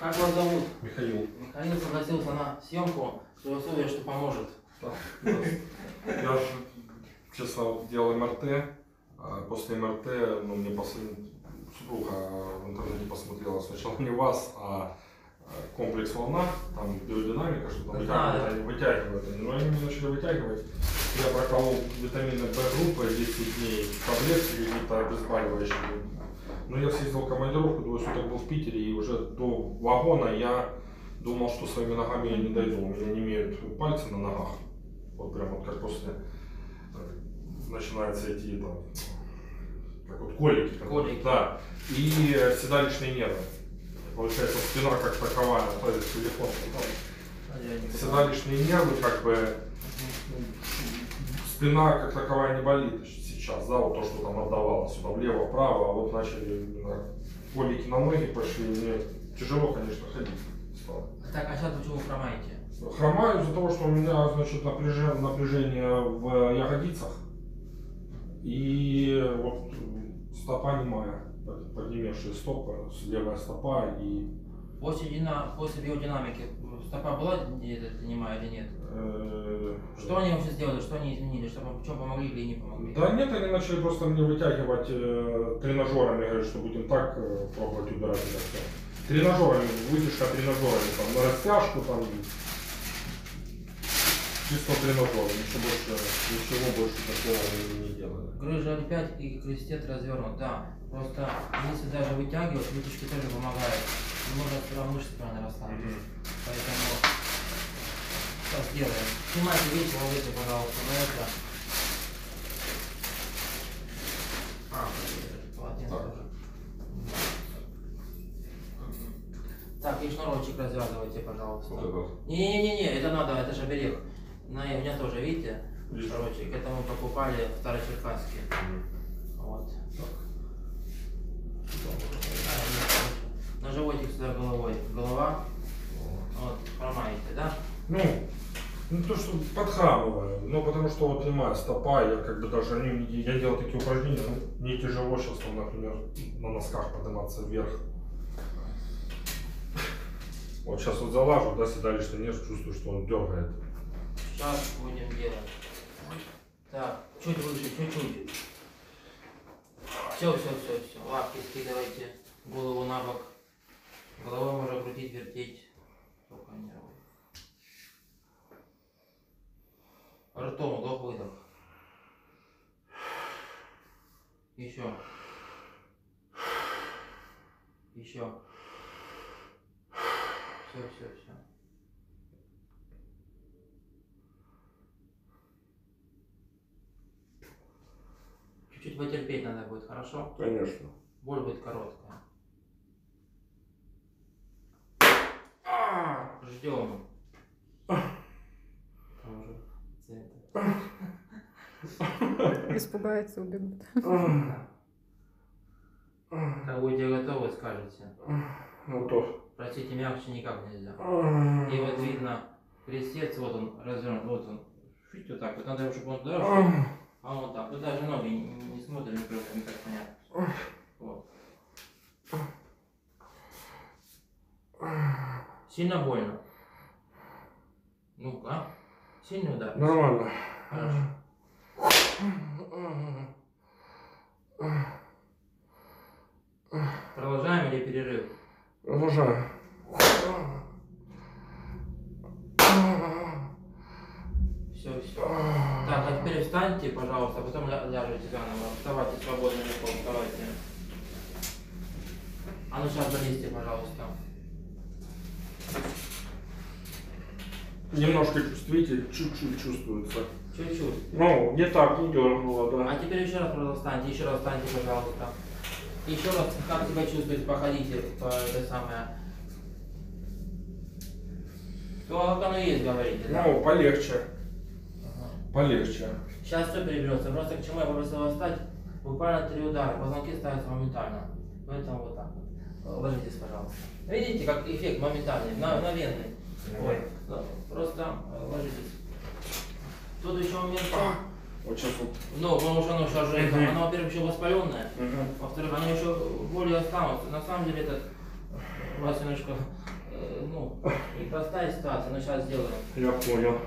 Как вас зовут? Михаил. Михаил согласился на съемку при условии, что поможет. Я же, честно, делал МРТ. а После МРТ, ну, мне после супруга в интернете посмотрела сначала не вас, а а, комплекс волна, там биодинамика, что там Знаю. вытягивает, они. Но они мне начали вытягивать. Я проколол витамины В группы 10 дней, таблетки какие-то обезболивающие. Но я съездил в командировку, двое суток был в Питере, и уже до вагона я думал, что своими ногами я не дойду. У меня не имеют пальцы на ногах. Вот прям вот как после э, начинаются эти там, как вот колики. как Колики. Да. И седалищные нервы. Получается, спина как таковая, то есть телефон. там, Седалищные нервы, как бы, спина как таковая не болит сейчас, да, вот то, что там отдавалось сюда влево, вправо, а вот начали именно колики на ноги пошли, мне тяжело, конечно, ходить стало. Так, а сейчас почему хромаете? Хромаю из-за того, что у меня, значит, напряжение, напряжение в ягодицах и вот стопа немая, под- поднемевшие стопы, левая стопа и После, дина... После биодинамики стопа была немая или нет? Э, Что они вообще сделали, что они изменили, что, в чем помогли или не помогли? Да нет, они начали просто мне вытягивать э, тренажерами, говорят, что будем так э, пробовать убирать это все. Тренажерами, вытяжка тренажерами, там, на растяжку, там, чисто тренажерами, ничего больше, ничего больше такого не, не делали. Грыжа опять и крестец развернут, да. Просто если даже вытягивать, вытяжки тоже помогают. Можно мышцы правильно расслабить. Поэтому сейчас сделаем. Снимайте вещи, ложите, пожалуйста, на это. А, полотенце Так. тоже. Так, и шнурочек развязывайте, пожалуйста. Не-не-не, это надо, это же оберег. На, у меня тоже, видите, шнурочек. Это мы покупали в Старочеркасске. Вот. На животик сюда головой. Голова. Вот, хромаете, да? Ну, ну то, что подхрамываю, ну потому что вот прямая стопа, я как бы даже, они, я делал такие упражнения, ну, мне тяжело сейчас, там, например, на носках подниматься вверх. Вот сейчас вот залажу, да, седалищный нерв, чувствую, что он дергает. Сейчас будем делать. Так, чуть выше, чуть-чуть. Все, все, все, все. Лапки скидывайте, голову на бок. Головой можно крутить, вертеть. Только не. Ртом вдох-выдох. Еще. Еще. Все, все, все. Чуть-чуть потерпеть надо будет, хорошо? Конечно. Боль будет короткая. Ждем. Там уже цвета. Испугаются, убегут. Как будете готовы, скажете. Ну то. Простите, мягче никак нельзя. И вот видно, крестец, вот он развернут, вот он. Чуть вот так вот, надо, чтобы он туда шел, а он вот так. Вы даже ноги не, не смотрим, не просто никак понятно. Вот. Сильно больно? Ну-ка. Сильный удар? Нормально. Хорошо. Продолжаю. Все, все. Так, а теперь встаньте, пожалуйста, потом ля- ляжете заново. Вставайте свободно легко, вставайте. А ну сейчас залезьте, пожалуйста. Немножко чувствуете, чуть-чуть чувствуется. Чуть-чуть. Ну, не так, не дернуло, да. А теперь еще раз, встаньте, еще раз встаньте, пожалуйста. Еще раз, как себя чувствуете, походите по это самое. То, как оно есть, говорите, да? Ну, полегче, Ага. полегче. Сейчас все переберется. Просто к чему я попросил вас встать, буквально три удара, позвонки ставятся моментально. Поэтому вот так вот. Ложитесь, пожалуйста. Видите, как эффект моментальный, мгновенный. Ой, просто э, ложитесь. Тут еще момент сейчас вот. ну, потому что оно сейчас же, Мгм. оно, во-первых, еще воспаленное, во-вторых, оно еще более останутся. На самом деле это У вас немножко, э, ну, непростая ситуация, но сейчас сделаем. Я понял.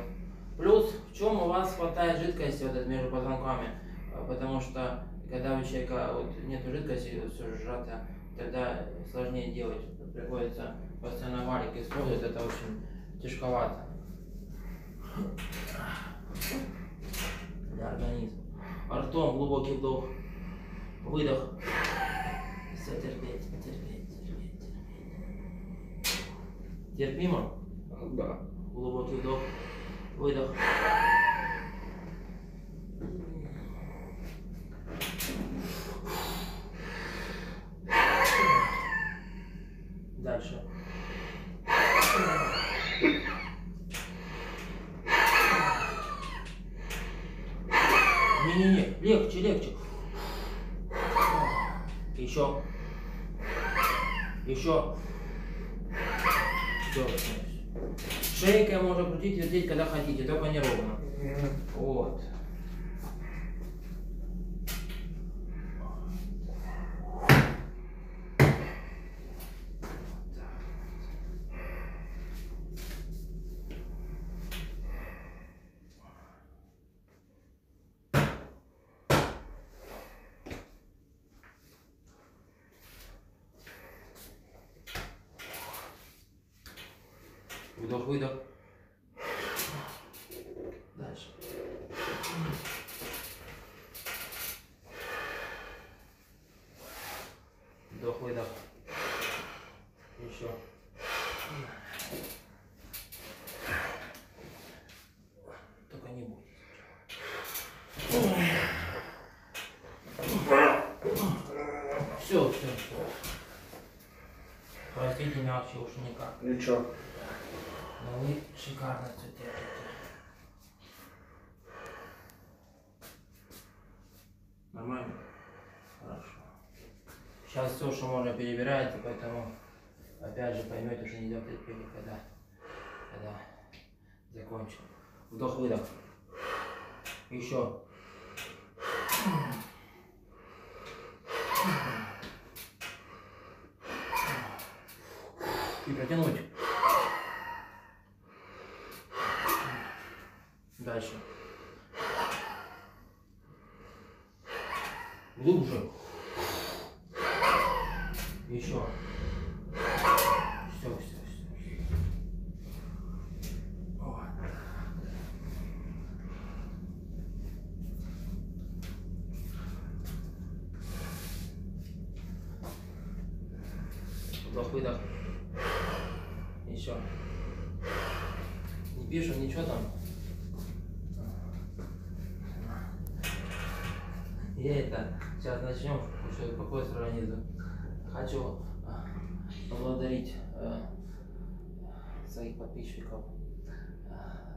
Плюс, в чем у вас хватает жидкости вот между позвонками, А, потому что когда у человека вот нет жидкости, все сжато, тогда сложнее делать, приходится постоянно валик использовать, это очень тяжковато для организма. Ртом глубокий вдох, выдох. Все, терпеть, терпеть, терпеть, терпеть. Терпимо? Да. Глубокий вдох, выдох. Дальше. Не-не-не, легче, легче. Еще. Еще. Все, Шейкой можно крутить и вертеть, когда хотите, только не ровно. Вот. Вдох, выдох. Дальше. Вдох, выдох. Еще. Только не будет. Все, все, все. Простите, мягче уж никак. Ничего. Вы шикарно все делаете. Нормально? Хорошо. Сейчас все, что можно, перебираете, поэтому опять же поймете, что не идет терпение, когда, когда закончим. Вдох-выдох. Еще. И протянуть. Дальше. Глубже. Еще. Все, все, все. Вот. Вдох, выдох. Еще. Не пишем ничего там. Я это, сейчас начнем, еще какой организм. Хочу а, поблагодарить э, своих подписчиков. А,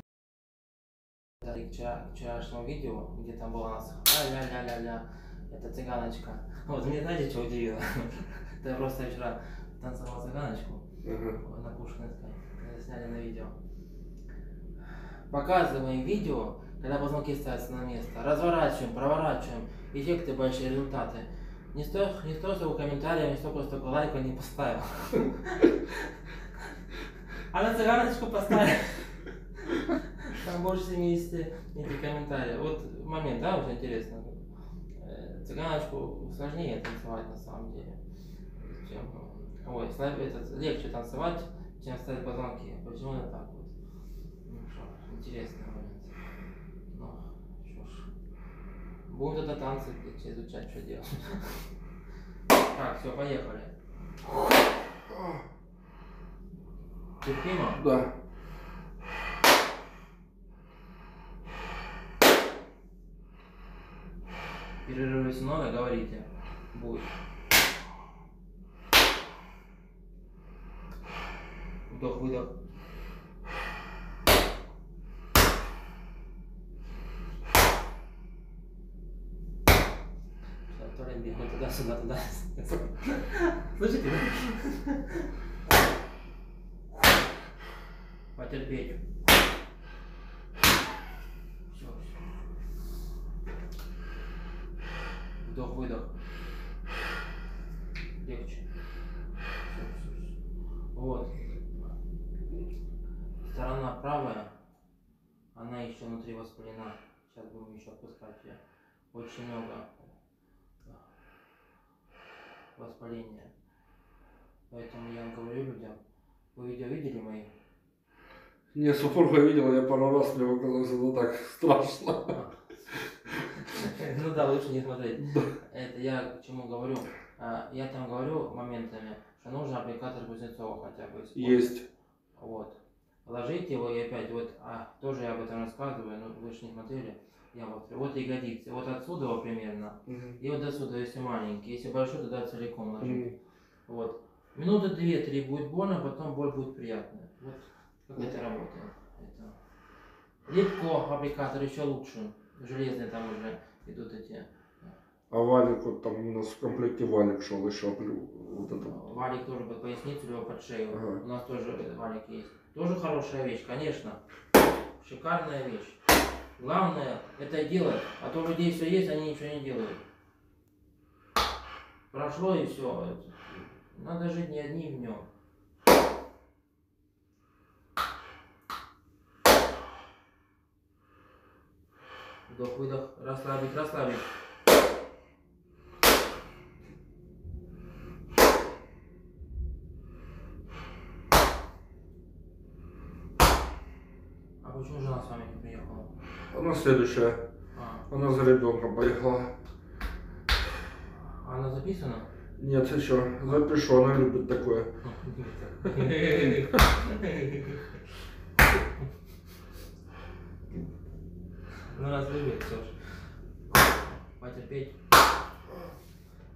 К вчера- к вчерашнему видео, где там было у нас ля-ля-ля-ля-ля, это цыганочка. Вот, мне знаете, что удивило? Я просто вчера танцевал цыганочку на Пушкинской, сняли на видео. Показываем видео, когда позвонки ставятся на место, разворачиваем, проворачиваем, эффекты, большие результаты. Не сто, не сто столько комментариев, не столько столько лайков не поставил. А на цыганочку поставил. Там больше 70 этих комментариев. Вот момент, да, очень интересно. Э, Цыганочку сложнее танцевать на самом деле. Чем, ой, этот, легче танцевать, чем ставить позвонки. Почему это так вот? Ну что, интересный момент. Ну, что ж. Будем тогда танцы изучать, что делать. Так, все, поехали. Терпимо? Да. Перерывы надо, говорите. Будет. Вдох, выдох. Сейчас второй бегает туда-сюда, туда. Слышите? Потерпеть. Все, все. Вдох, выдох. Легче. Вот. Сторона правая, она еще внутри воспалена. Сейчас будем еще отпускать ее. Очень много воспаления. Поэтому я говорю людям, вы видео видели мои? Не, супруга видела, я пару раз, мне показалось, это так страшно. Ну да, лучше не смотреть. Это я к чему говорю. А, Я там говорю моментами, что нужно аппликатор Кузнецова хотя бы. Есть. Вот. Ложите его и опять, вот, а, тоже я об этом рассказываю, но вы же не смотрели. Я вот, вот ягодицы, вот отсюда вот примерно, Мгм. и вот до сюда, если маленький, если большой, тогда целиком ложить. Мгм. Вот. Минуты две-три будет больно, потом боль будет приятная. Вот как это работает. Это. Легко, аппликатор еще лучше. Железные там уже идут эти. А валик, вот там у нас в комплекте валик шел еще, вот это. Валик тоже под поясницу, либо под шею. Ага. У нас тоже валик есть. Тоже хорошая вещь, конечно. Шикарная вещь. Главное это делать, а то у людей все есть, они ничего не делают. Прошло и все. Надо жить не одним днем. Вдох, выдох, расслабить, расслабить. А почему жена с вами не приехала? Она следующая. А, Она за ребенком поехала. а она записана? Нет, еще. Запишу, она любит такое. Ну раз любит, все. Потерпеть.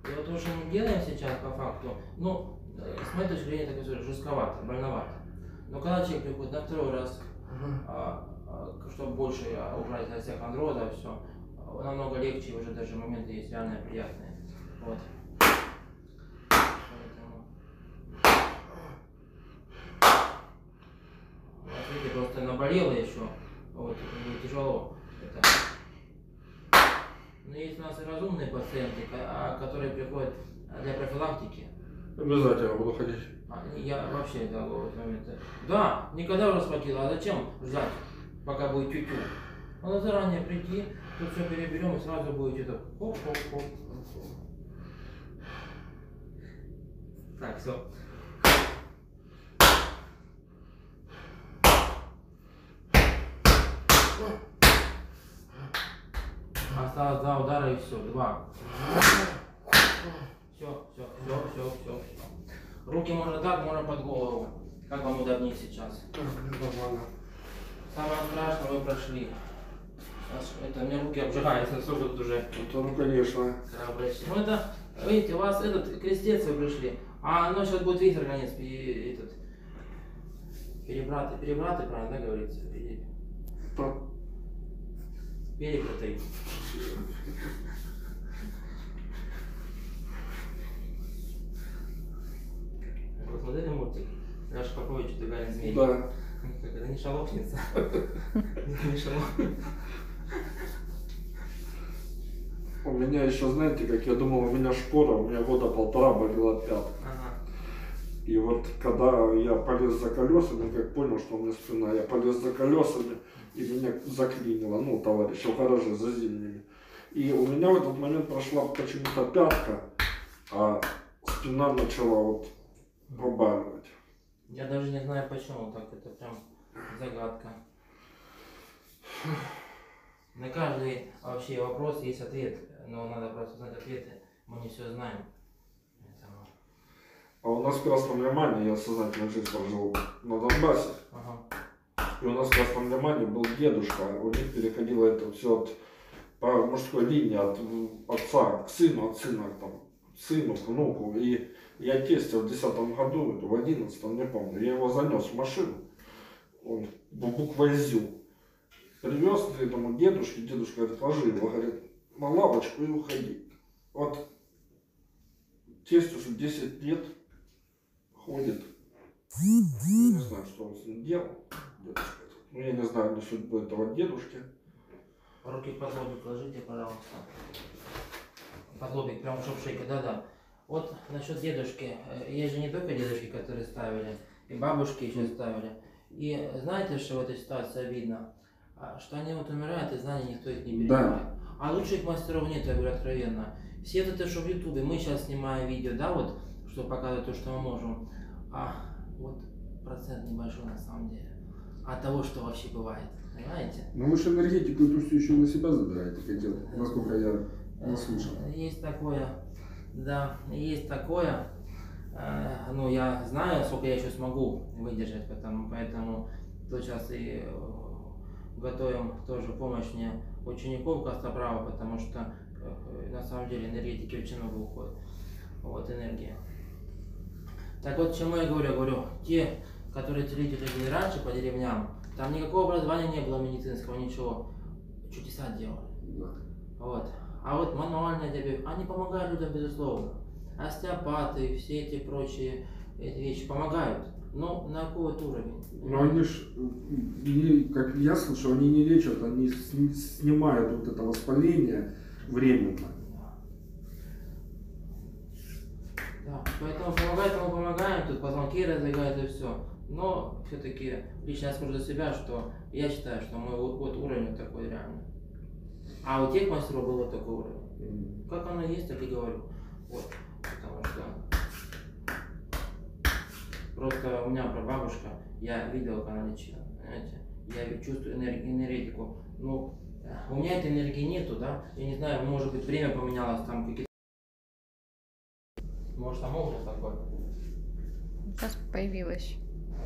И вот то, что мы делаем сейчас по факту, ну, э, с моей точки зрения, так сказать, жестковато, больновато. Но когда человек приходит на второй раз, а, чтобы больше а, убрать от всех андроза, все, намного легче, уже даже моменты есть реально приятные. Вот. Поэтому... Вот видите, просто наболело еще. Вот, тяжело. Это. Но есть у нас и разумные пациенты, а, которые приходят для профилактики. Обязательно буду ходить. А, Я вообще да, в этот момент. Да, никогда уже схватило. А зачем ждать, пока будет тю-тю? Надо заранее прийти, тут все переберем и сразу будет это. Хоп-хоп-хоп. Так, все. Осталось два удара и все. Два. Все, все, все, все, все. Руки можно так, можно под голову. Как вам удобнее сейчас? Нормально. Самое страшное вы прошли. Сейчас Это, у меня руки обжигаются, сколько тут уже Это, ну, конечно. Ну это, видите, у вас этот крестец вы пришли, а оно сейчас будет весь организм пере- этот, перебратый, перебратый, правильно, да, говорится? Пере- Так. Перебратый. Вы смотрели мультик? Леша Попович и Тугарин Змей? Да. Это не шаловница. Не шалов- У меня еще, знаете, как я думал, у меня шпора, у меня года полтора болела пятка. Ага. И вот когда я полез за колесами, как понял, что у меня спина, я полез за колесами, и меня заклинило, ну, товарищи, в гараже за зимними. И у меня в этот момент прошла почему-то пятка, а спина начала вот побаливать. Я даже не знаю почему так, это прям загадка. На каждый вообще вопрос есть ответ, но надо просто знать ответы. Мы не все знаем. Поэтому- А у нас в Красном Лимане, я сознательно жизнь прожил на Донбассе, Ага. и у нас в Красном Лимане был дедушка, у них переходило это все от по мужской линии от отца к сыну, от сына там, к сыну, к внуку. И я тестя в 10 году, в 11 не помню, я его занес в машину, он в буквой ЗЮ. Привез к этому дедушке, дедушка говорит, ложи его, говорит, на лавочку и уходи. Вот тесть уже 10 лет ходит. Я не знаю, что он с ним делал, дедушка. Ну, я не знаю на судьбу этого дедушки. Руки под лобик ложите, пожалуйста. Под лобик, прям чтобы шейка, да-да. Вот насчет дедушки. э, Есть же не только дедушки, которые ставили и бабушки еще ставили. И знаете, что в этой ситуации видно? А, Что они вот умирают, и знаний никто их не Да. перебивает. А лучших мастеров нет, я говорю откровенно. Все это, что в Ютубе, мы сейчас снимаем видео, да, вот, что показывает то, что мы можем. А вот процент небольшой на самом деле. От того, что вообще бывает. Понимаете? Ну вы же энергетику эту всю еще на себя забираете, я, насколько я Э, наслышан. Есть такое, да, есть такое. Э, Ну, я знаю, сколько я еще смогу выдержать, потому, поэтому тут сейчас и э, готовим тоже помощь мне учеников Костоправа, потому что э, на самом деле энергетики очень много уходит. Вот энергия. Так вот, чему я говорю? Я говорю, те, которые целители были раньше по деревням, там никакого образования не было медицинского, ничего. Чудеса делали. Вот. А вот мануальная терапия, они помогают людям, безусловно. Остеопаты, все эти прочие эти вещи помогают. Но на какой уровень? Но они ж, не- как я слышал, они не лечат, они сни- снимают вот это воспаление временно. Да. Поэтому помогает, мы помогаем, тут позвонки раздвигают и все. Но все-таки лично я скажу за себя, что я считаю, что мой вот, уровень. А у тех мастеров был вот такой уровень. М. Как оно есть, так и говорю. Вот. Потому что просто у меня прабабушка, я видел, как она лечила. Понимаете? Я чувствую энер- энергетику. Ну, у меня этой энергии нету, да? Я не знаю, может быть, время поменялось, там какие-то. Может, там образ такой. Сейчас появилась.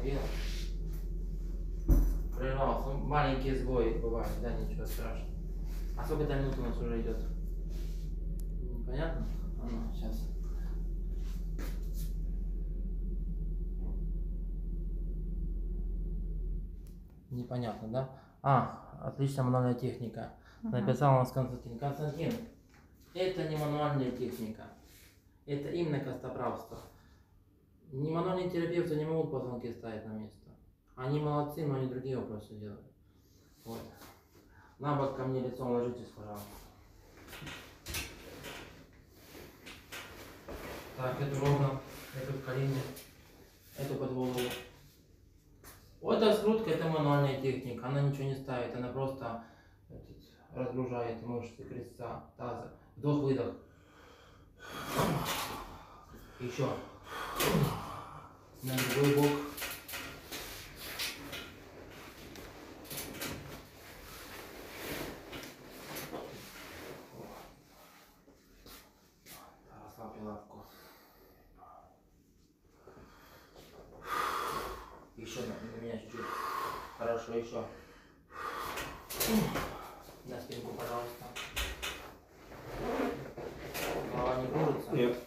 Видел? Прервался. Маленькие сбои бывают, да, ничего страшного. А сколько там минут у нас уже идет? Понятно? А ну, сейчас. Непонятно, да? А, отличная мануальная техника. Ага. Написал у нас Константин. Константин, это не мануальная техника. Это именно костоправство. Не мануальные терапевты не могут позвонки ставить на место. Они молодцы, но они другие вопросы делают. Вот. На бок ко мне лицом ложитесь, пожалуйста. Так, эту ровно, эту в колени, эту под голову. Вот эта скрутка, это мануальная техника. Она ничего не ставит, она просто этот, разгружает мышцы крестца, таза. Вдох-выдох. Еще. На другой бок. Расслабьте лапку. Еще на, на меня чуть-чуть. Хорошо, еще. На спинку, пожалуйста. Голова не кружится? Нет.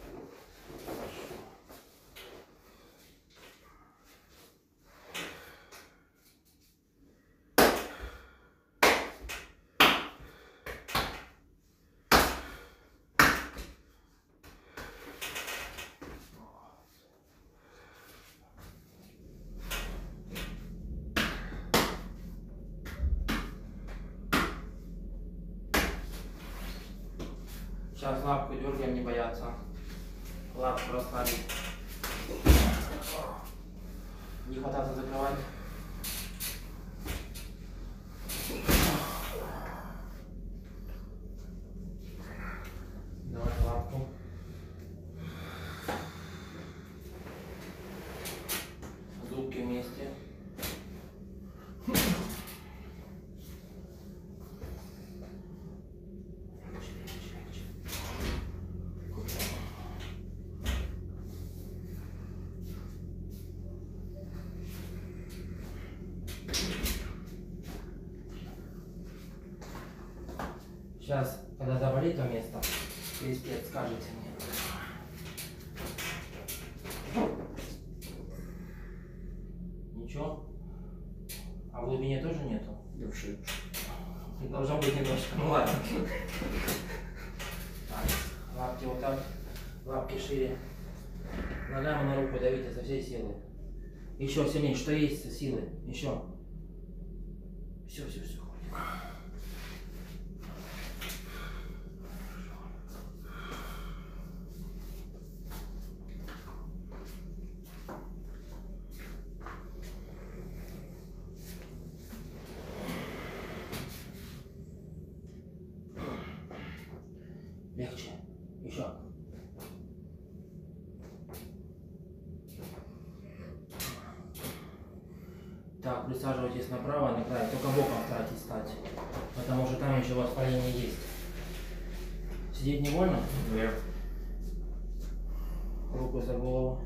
Сейчас лапку дергаем, не бояться. Лапку расслабить. Не хвататься закрывать. Давай лапку. Зубки вместе. Легче, легче, легче. Сейчас, когда заболит то место, пиздец, скажете мне. Ничего? А в глубине тоже нету? Вообще. Должно быть немножко, ну ладно. Так, лапки вот так, лапки шире. Ногами на руку давите со всей силы. Еще сильнее, что есть силы, еще. Все, все, все. Присаживайтесь направо, на край, только боком старайтесь стать, потому что там еще воспаление есть. Сидеть не больно? Нет. Руку за голову.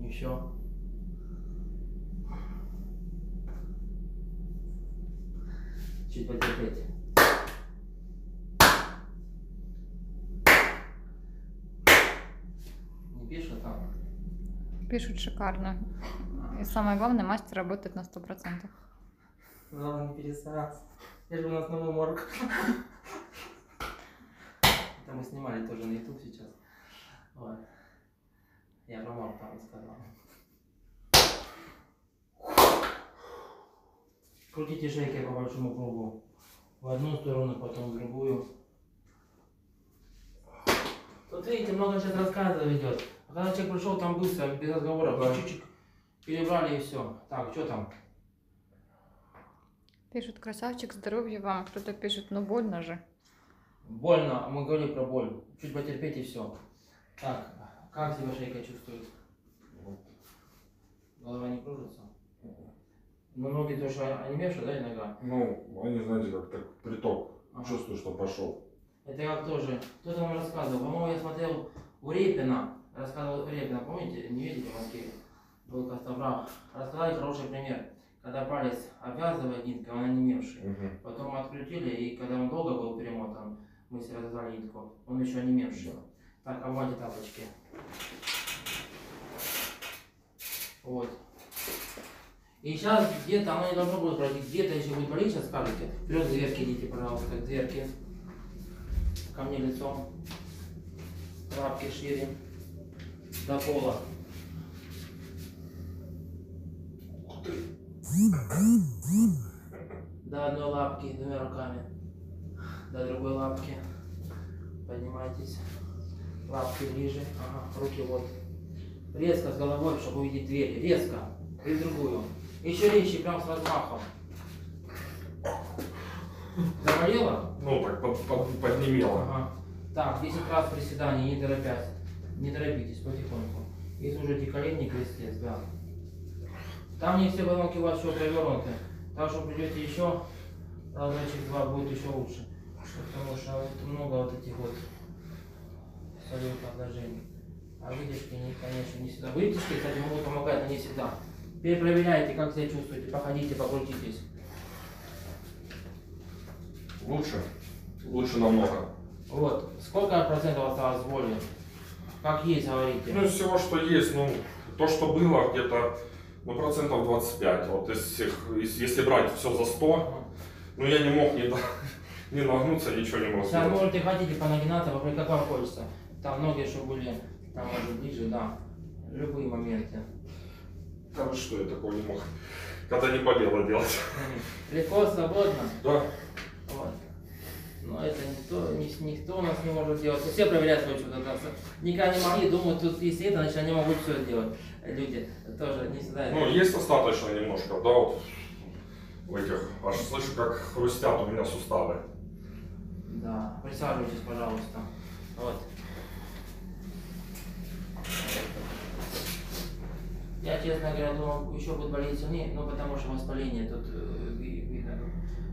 Еще. Чуть потерпеть. Не пишет там? Пишут шикарно. И самое главное, мастер работает на 100%. Главное не перестараться. Я же у нас новый морг. Это мы снимали тоже на YouTube сейчас. Вот. Я про морг там сказал. Крутите шейки по большому кругу. В одну сторону, потом в другую. Тут видите, много сейчас рассказов идет. А когда человек пришел, там быстро, без разговоров, Да. чуть-чуть перебрали и все. Так, что там? Пишут, красавчик, здоровья вам. Кто-то пишет, ну больно же. Больно, мы говорили про боль. Чуть потерпеть и все. Так, как себя шейка чувствует? Голова не кружится? Ну, ноги тоже онемевшие, да, нога? Ну, они, знаете, как так приток. Ага. Чувствую, что пошел. Это как тоже, кто-то нам рассказывал, по-моему, я смотрел у Репина, рассказывал Репина, помните, не видите в Москве? Был Костоправ. Рассказали хороший пример. Когда палец обвязывает ниткой, он онемевший. Потом мы открутили, и когда он долго был перемотан, мы развязали нитку, он еще онемевший. Так, обувайте тапочки. Вот. И сейчас где-то, оно не должно было пройти, где-то еще будет болеть, сейчас скажете. Вперед к дверке идите, пожалуйста, к дверке. Ко мне лицом. Лапки шире. До пола. До одной лапки, двумя руками. До другой лапки. Поднимайтесь. Лапки ближе. Ага, руки вот. Резко с головой, чтобы увидеть дверь. Резко. И другую. Еще резче, прям с размахом. Заболело? Ну, так под- под- поднемело. Ага. Так, 10 раз приседаний, не торопясь. Не торопитесь, потихоньку. И служите колени крестец, да. Там не все баллонки у вас еще провернуты. Так что придете еще, разочек два будет еще лучше. Потому что вот много вот этих вот абсолютно отложений. А вытяжки, не, конечно, не всегда. Вытяжки, кстати, могут помогать, но не всегда. Теперь проверяйте, как себя чувствуете. Походите, покрутитесь. Лучше. Лучше намного. Вот. Сколько процентов осталось воли? Как есть, говорите. Ну, из всего, что есть, ну, то, что было где-то, ну, процентов 25. Вот из всех, если брать все за 100, ну, я не мог до- ни нагнуться, ничего не мог сделать. можете хотите понагинаться, попробуйте, как вам хочется. Там ноги, чтобы были, там может ближе, да. Любые моменты. Да вы что, я такого не мог. Когда не болело делать. Легко, свободно. Да. Но это никто, ни- никто у нас не может сделать. Все проверяют свою чудо Никогда не могли, думают, тут если это, значит они могут все сделать. Люди тоже не всегда. Ну, есть достаточно немножко, да, вот в этих, аж слышу, как хрустят у меня суставы. Да, присаживайтесь, пожалуйста. Вот. Я, честно говоря, думал, еще будет болеть сильнее, но потому что воспаление тут э, ви- видно.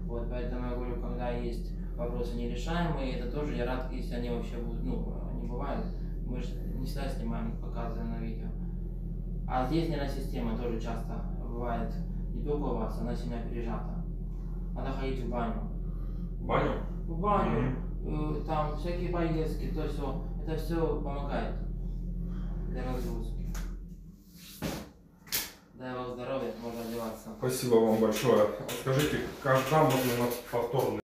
Вот, поэтому я говорю, когда есть вопросы нерешаемые, это тоже я рад, если они вообще будут, ну, они бывают. Мы же не всегда снимаем, показываем на видео. А здесь нервная система тоже часто бывает, не только у вас, она сильно пережата. Надо ходить в баню. Баню? В баню, э, там всякие поездки, то все. Это все помогает для разгрузки. Дай вам здоровья, можно одеваться. Спасибо вам большое. Скажите, когда можно на повторный